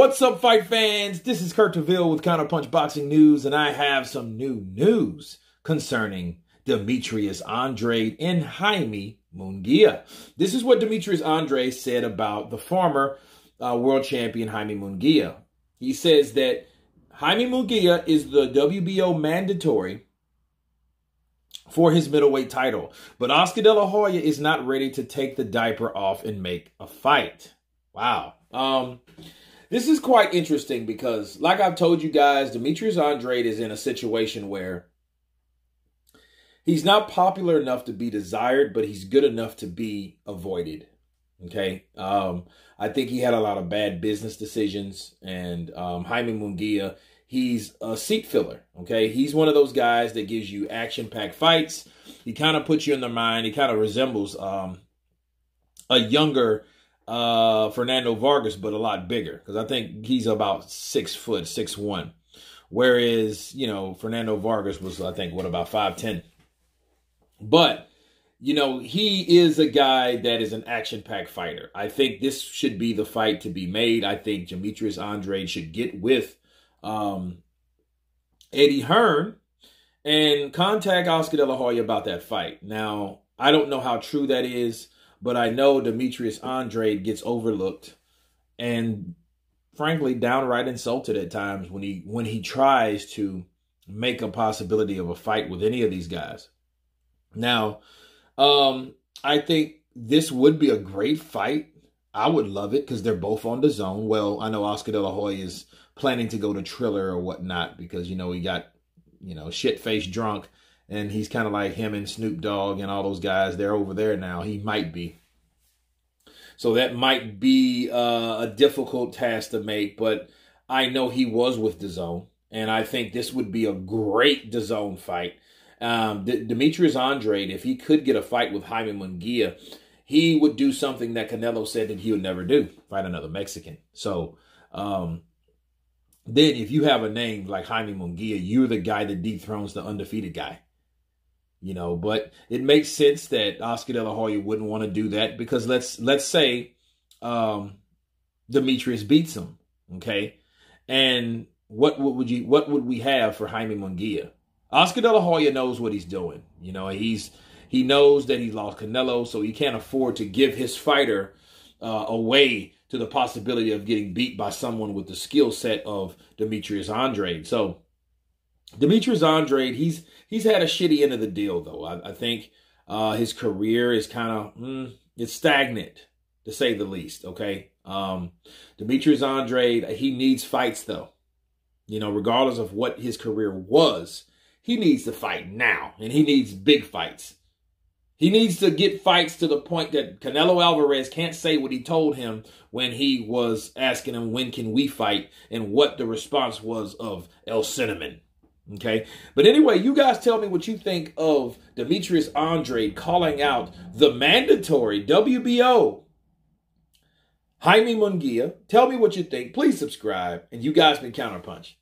What's up, fight fans? This is Kurt DeVille with Counterpunch Boxing News, and I have some new news concerning Demetrius Andrade and Jaime Munguia. This is what Demetrius Andrade said about the former uh, world champion Jaime Munguia. He says that Jaime Munguia is the WBO mandatory for his middleweight title, but Oscar De La Hoya is not ready to take the diaper off and make a fight. Wow. Um, this is quite interesting because, like I've told you guys, Demetrius Andrade is in a situation where he's not popular enough to be desired, but he's good enough to be avoided. Okay. Um, I think he had a lot of bad business decisions, and um, Jaime Munguia, he's a seat filler. Okay. He's one of those guys that gives you action packed fights. He kind of puts you in the mind. He kind of resembles um, a younger uh, Fernando Vargas, but a lot bigger because I think he's about six foot, six one. Whereas, you know, Fernando Vargas was, I think, what, about 5'10. But, you know, he is a guy that is an action packed fighter. I think this should be the fight to be made. I think Demetrius Andrade should get with um, Eddie Hearn and contact Oscar De La Hoya about that fight. Now, I don't know how true that is. But I know Demetrius Andrade gets overlooked and frankly downright insulted at times when he when he tries to make a possibility of a fight with any of these guys. Now, um, I think this would be a great fight. I would love it because they're both on the zone. Well, I know Oscar De La Hoya is planning to go to Triller or whatnot because you know he got you know shit faced drunk and he's kind of like him and Snoop Dogg and all those guys. They're over there now. He might be. So that might be uh, a difficult task to make, but I know he was with DAZN, and I think this would be a great DAZN fight. Um, D- Demetrius Andrade, if he could get a fight with Jaime Munguia, he would do something that Canelo said that he would never do, fight another Mexican. So um, then if you have a name like Jaime Munguia, you're the guy that dethrones the undefeated guy you know but it makes sense that oscar de la hoya wouldn't want to do that because let's let's say um demetrius beats him okay? And what, what would you what would we have for jaime munguia? Oscar de la hoya knows what he's doing you know he's he knows that he lost canelo so he can't afford to give his fighter uh, away to the possibility of getting beat by someone with the skill set of demetrius andrade. So Demetrius Andrade, he's he's had a shitty end of the deal though. I, I think uh, his career is kind of mm, it's stagnant to say the least. Okay, um, Demetrius Andrade, he needs fights though. You know, regardless of what his career was, he needs to fight now, and he needs big fights. He needs to get fights to the point that Canelo Alvarez can't say what he told him when he was asking him when can we fight and what the response was of El Cinnamon. Okay. But anyway, you guys tell me what you think of Demetrius Andre calling out the mandatory WBO Jaime Munguia. Tell me what you think. Please subscribe. And you guys can Counterpunch.